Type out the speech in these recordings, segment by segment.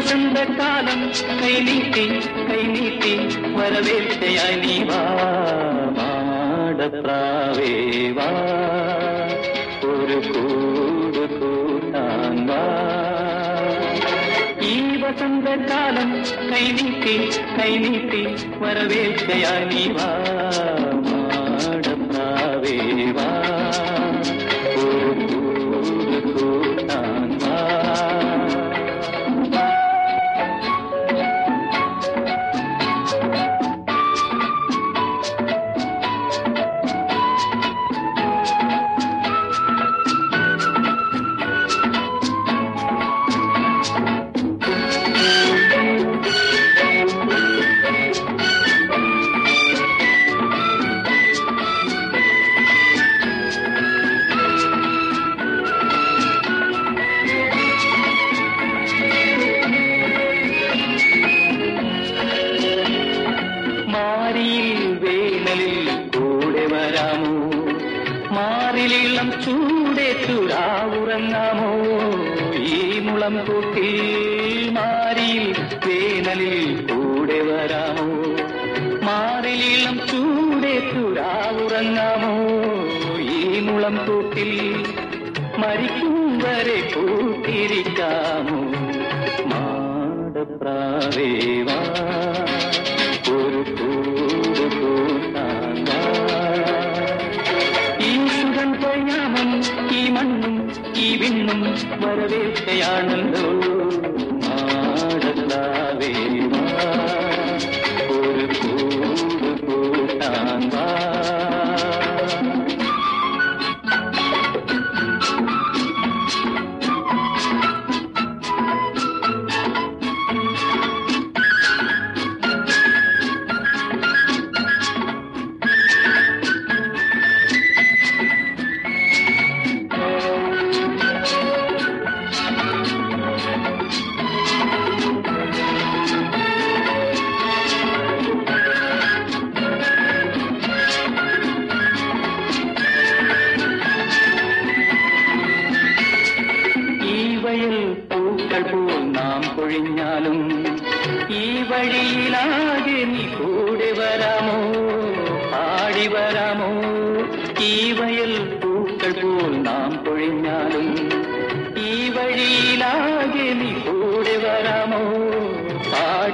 வசந்த காலம். கை நீட்டி கை நீட்டி வரவேற்கையாய் நீ வா மாடப்ராவே வா. ஒரு கூடு கூட்டான் வா. ஈ வசந்த காலம் கை நீட்டி கை நீட்டி வரவேற்கையாய் நீ வா.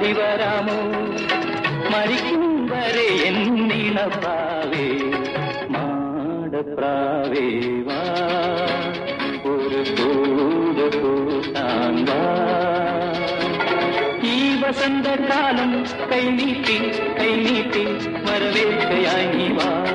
சிவராமோ மறிக்கும் வரை என்னினப்பாவே மாடப்பிராவே வா. ஒரு போத போட்டான் வா. வசந்த காலம் கை நீட்டி கை நீட்டி வரவேற்கையாய் வா.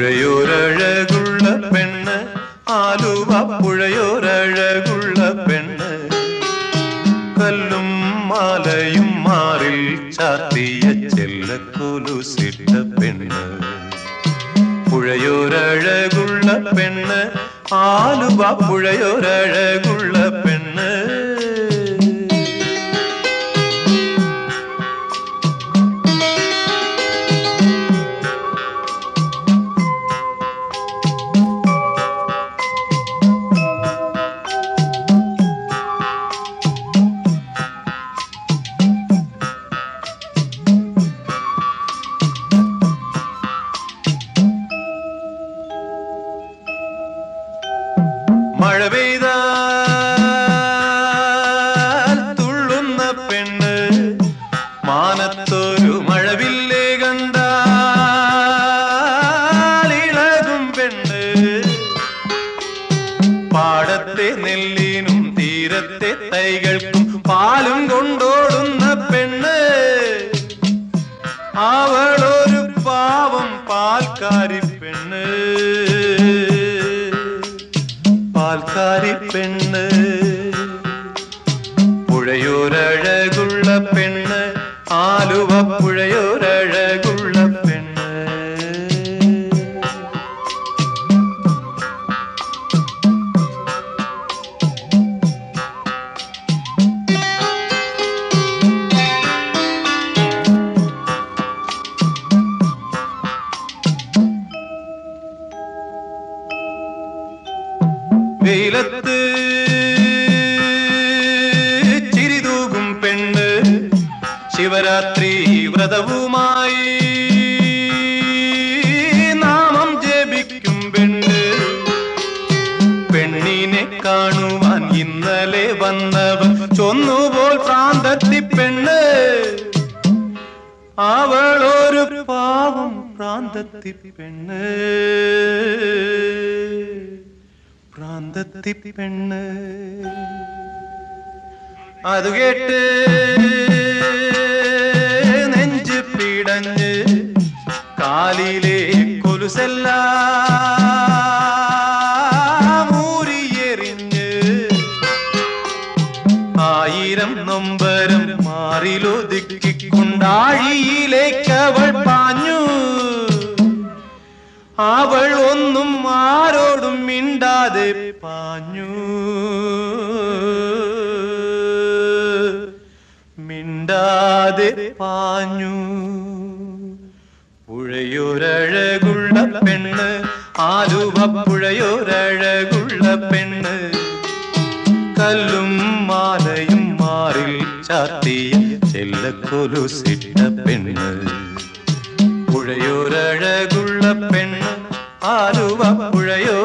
പുഴയോരഴകുള്ള പെണ്ണ് ആലുവ പുഴയോരഴകുള്ള പെണ്ണ്. കല്ലും മാലയും മാറിൽ ചാത്തിയ ചെല്ലക്കൊലുസിട്ട പെണ്ണ്. പുഴയോരഴകുള്ള പെണ്ണ് ആലുവ പുഴയോരഴകുള്ള പെണ്ണ് മാനത്തൊരു ശിവരാത്രി വ്രതവുമായി നാമം ജപിക്കും പെണ്ണ്. പെണ്ണിനെ കാണുവാൻ ഇന്നലെ വന്നവർ ചൊന്നുപോൽ പ്രാന്തത്തി പെണ്ണ്. അവളൊരു പാവം പ്രാന്തത്തി പെണ്ണ്. പ്രാന്തത്തി പെണ്ണ്. അത് കേട്ട് നെഞ്ച് പിടഞ്ഞ് കാലിലെ കൊലുസെല്ലാം ഊരിയെറിഞ്ഞ് ആയിരം നൊമ്പരം മാറിലൊതുക്കിക്കൊണ്ടാഴിയിലേക്ക് അവൾ പാഞ്ഞു. അവൾ ഒന്നും ആരോടും മിണ്ടാതെ പാഞ്ഞു. പാഞ്ഞു. പുഴയൊരഴകുള്ള പെണ്ണ് ആലുവ പുഴയൊരഴകുള്ള പെണ്ണ്. കല്ലും മാലയും മാറിൽ ചാത്തിയ ചെല്ലക്കൊലുസിട്ട പെണ്ണ്. പുഴയൊരഴകുള്ള പെണ്ണ് ആലുവ പുഴയോരഴകുള്ള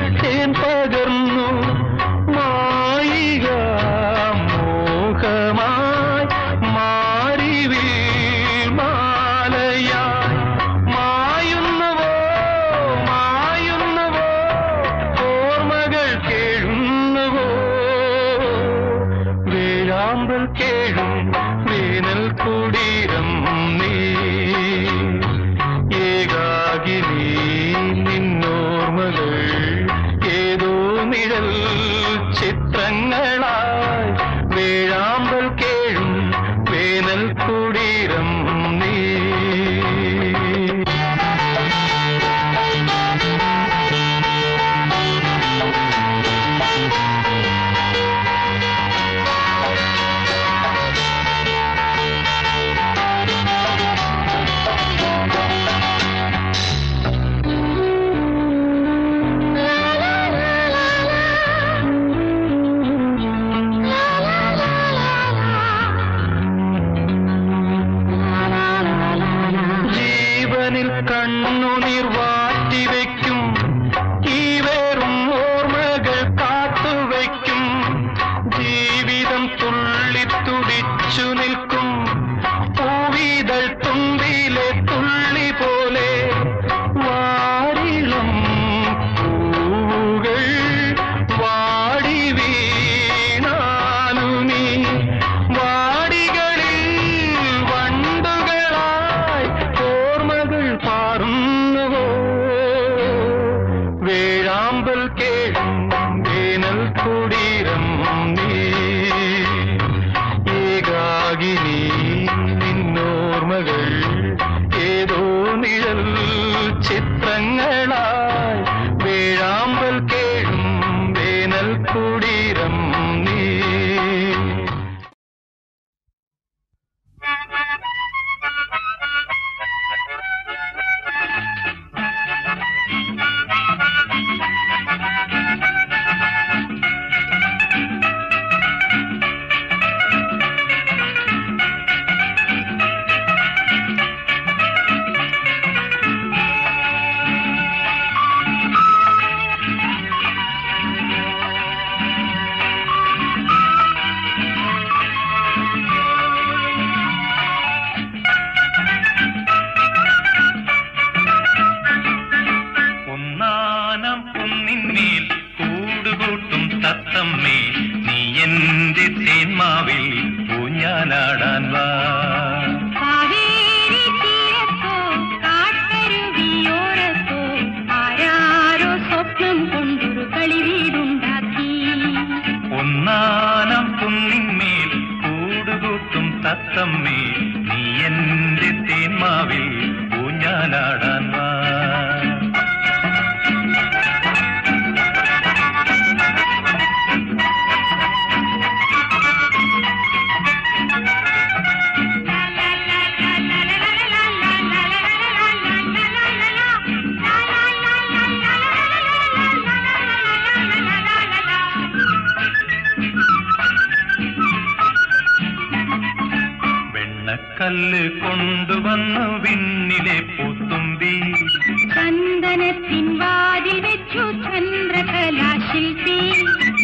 விட்டேன் பகர்ந்து നിന്നോർമ്മകൾ ഏതോ നിഴൽ ചിത്രങ്ങളായി വേഴാം തേന്മാവിൽ പൂഞ്ഞാനാടാൻ വാ. കല്ല് കൊണ്ടുവന്നു വിണ്ണിലെ പൂത്തുമ്പി. ചന്ദനത്തിൻ വാതിൽ വെച്ചു ചന്ദ്രകലാശിൽ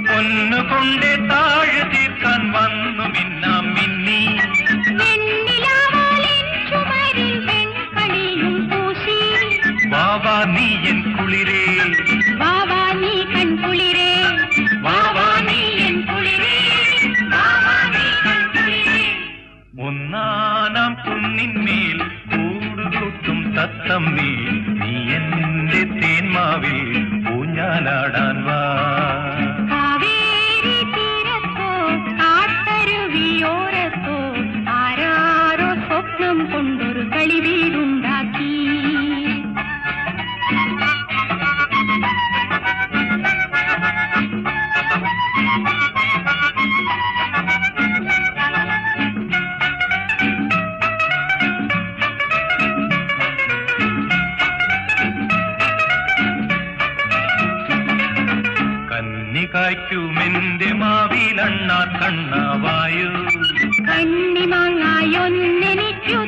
പൊന്നുകൊണ്ട് താഴെ തീർക്കാൻ വന്നു മിന്ന നിറയ്ക്കുമെന്റെ മാവിലണ്ണാ കണ്ണവായു. കണ്ണിമാങ്ങായൊന്നെനിച്ചു